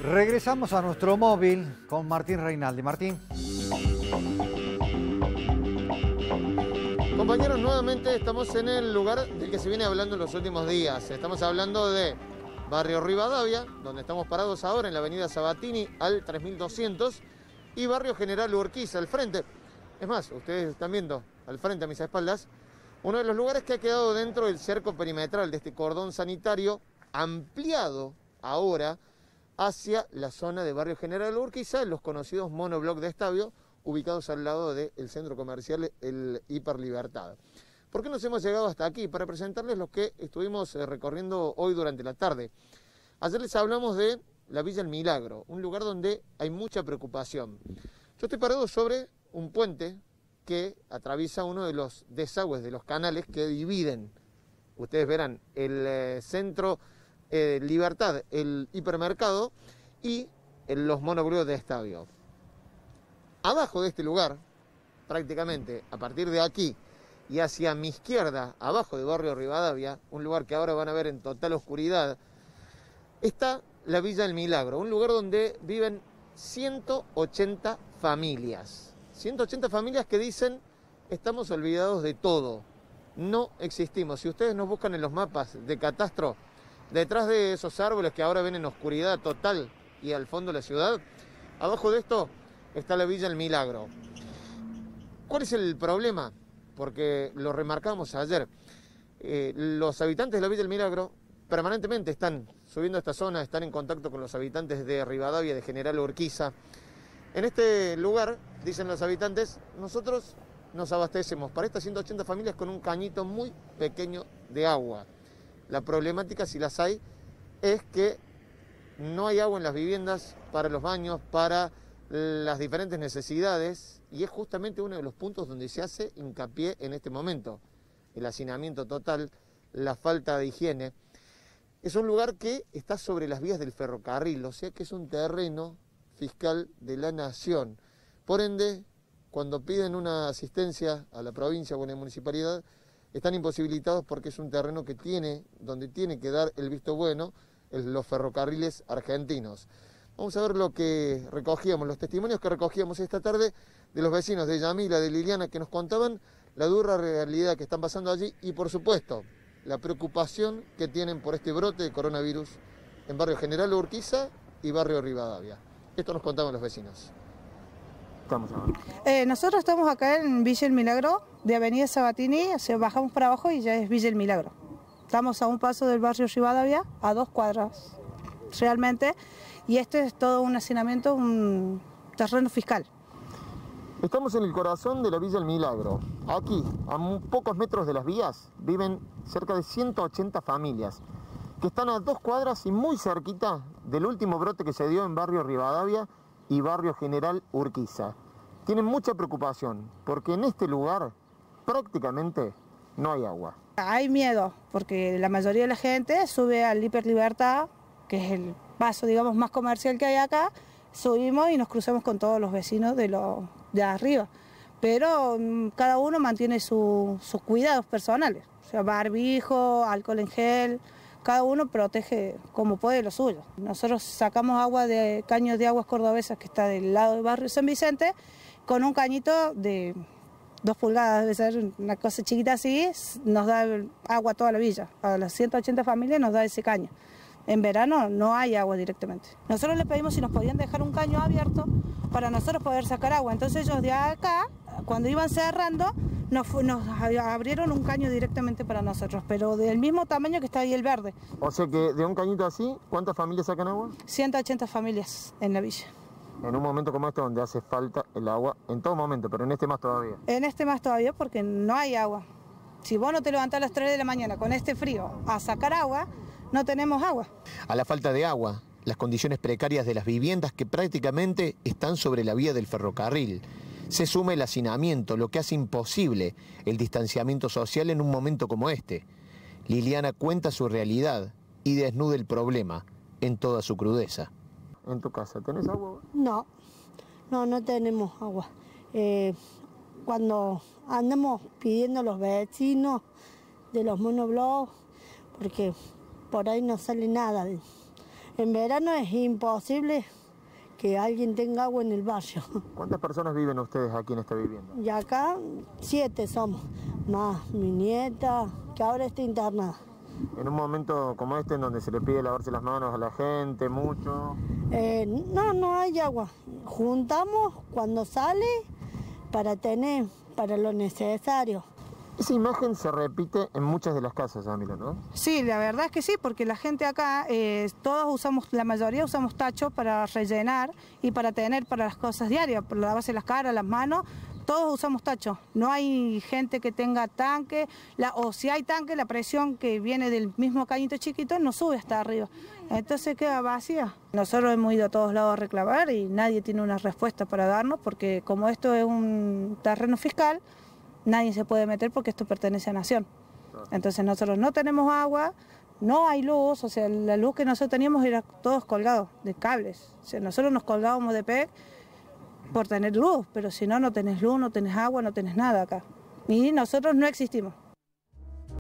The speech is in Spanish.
Regresamos a nuestro móvil con Martín Reinaldi. Martín. Compañeros, nuevamente estamos en el lugar del que se viene hablando en los últimos días. Estamos hablando de Barrio Rivadavia, donde estamos parados ahora en la avenida Sabatini al 3200, y Barrio General Urquiza al frente. Es más, ustedes están viendo al frente a mis espaldas, uno de los lugares que ha quedado dentro del cerco perimetral de este cordón sanitario, ampliado ahora hacia la zona de Barrio General Urquiza, los conocidos monobloc de estadio, ubicados al lado del centro comercial El Hiper Libertad. ¿Por qué nos hemos llegado hasta aquí? Para presentarles lo que estuvimos eh, recorriendo hoy durante la tarde. Ayer les hablamos de la Villa El Milagro, un lugar donde hay mucha preocupación. Yo estoy parado sobre un puente que atraviesa uno de los desagües de los canales que dividen, ustedes verán, el eh, centro eh, Libertad, el hipermercado y los monoblocos de estadio. Abajo de este lugar, prácticamente a partir de aquí y hacia mi izquierda, abajo de Barrio Rivadavia, un lugar que ahora van a ver en total oscuridad, está la Villa del Milagro, un lugar donde viven 180 familias. 180 familias que dicen, estamos olvidados de todo, no existimos. Si ustedes nos buscan en los mapas de catastro, detrás de esos árboles que ahora ven en oscuridad total y al fondo de la ciudad, abajo de esto está la Villa El Milagro. ¿Cuál es el problema? Porque lo remarcamos ayer. Eh, los habitantes de la Villa El Milagro permanentemente están subiendo a esta zona, están en contacto con los habitantes de Rivadavia, de General Urquiza. En este lugar, dicen los habitantes, nosotros nos abastecemos para estas 180 familias con un cañito muy pequeño de agua. La problemática, si las hay, es que no hay agua en las viviendas para los baños, para las diferentes necesidades y es justamente uno de los puntos donde se hace hincapié en este momento. El hacinamiento total, la falta de higiene. Es un lugar que está sobre las vías del ferrocarril, o sea que es un terreno fiscal de la nación. Por ende, cuando piden una asistencia a la provincia o a la municipalidad, están imposibilitados porque es un terreno que tiene, donde tiene que dar el visto bueno los ferrocarriles argentinos. Vamos a ver lo que recogíamos, los testimonios que recogíamos esta tarde de los vecinos de Yamila, de Liliana, que nos contaban la dura realidad que están pasando allí y, por supuesto, la preocupación que tienen por este brote de coronavirus en Barrio General Urquiza y Barrio Rivadavia. Esto nos contaban los vecinos. Estamos eh, nosotros estamos acá en Villa El Milagro, de Avenida Sabatini, o sea, bajamos para abajo y ya es Villa El Milagro. Estamos a un paso del barrio Rivadavia, a dos cuadras realmente y este es todo un hacinamiento, un terreno fiscal. Estamos en el corazón de la Villa El Milagro. Aquí, a pocos metros de las vías, viven cerca de 180 familias que están a dos cuadras y muy cerquita del último brote que se dio en barrio Rivadavia y barrio General Urquiza. Tienen mucha preocupación porque en este lugar prácticamente no hay agua. Hay miedo porque la mayoría de la gente sube al Hiper Libertad, que es el paso, digamos, más comercial que hay acá, subimos y nos cruzamos con todos los vecinos de, lo, de arriba. Pero mm, cada uno mantiene sus cuidados personales, o sea, barbijo, alcohol en gel, cada uno protege como puede lo suyo. Nosotros sacamos agua de caños de aguas cordobesas que está del lado del barrio San Vicente con un cañito de dos pulgadas, debe ser una cosa chiquita así, nos da agua a toda la villa. A las 180 familias nos da ese caño. En verano no hay agua directamente. Nosotros les pedimos si nos podían dejar un caño abierto para nosotros poder sacar agua. Entonces ellos de acá, cuando iban cerrando, nos, abrieron un caño directamente para nosotros, pero del mismo tamaño que está ahí el verde. O sea que de un cañito así, ¿cuántas familias sacan agua? 180 familias en la villa. En un momento como este donde hace falta el agua, en todo momento, pero en este más todavía. En este más todavía porque no hay agua. Si vos no te levantás a las 3 de la mañana con este frío a sacar agua, no tenemos agua. A la falta de agua, las condiciones precarias de las viviendas que prácticamente están sobre la vía del ferrocarril. Se suma el hacinamiento, lo que hace imposible el distanciamiento social en un momento como este. Liliana cuenta su realidad y desnuda el problema en toda su crudeza. ¿En tu casa tenés agua? No, no, no tenemos agua. Eh, cuando andamos pidiendo a los vecinos de los monoblocks, porque por ahí no sale nada. En verano es imposible que alguien tenga agua en el barrio. ¿Cuántas personas viven ustedes aquí en esta vivienda? Y acá siete somos, más mi nieta, que ahora está internada. En un momento como este, en donde se le pide lavarse las manos a la gente mucho. Eh, no, no hay agua. Juntamos cuando sale para tener, para lo necesario. Esa imagen se repite en muchas de las casas, Amila, ¿no? Sí, la verdad es que sí, porque la gente acá, eh, todos usamos, la mayoría usamos tachos para rellenar y para tener para las cosas diarias, para lavarse las caras, las manos, todos usamos tachos. No hay gente que tenga tanque, la, o si hay tanque, la presión que viene del mismo cañito chiquito no sube hasta arriba. Entonces queda vacía. Nosotros hemos ido a todos lados a reclamar y nadie tiene una respuesta para darnos, porque como esto es un terreno fiscal, nadie se puede meter porque esto pertenece a Nación. Entonces nosotros no tenemos agua, no hay luz, o sea, la luz que nosotros teníamos era todos colgados de cables. O sea, nosotros nos colgábamos de PEC por tener luz, pero si no, no tenés luz, no tenés agua, no tenés nada acá. Y nosotros no existimos.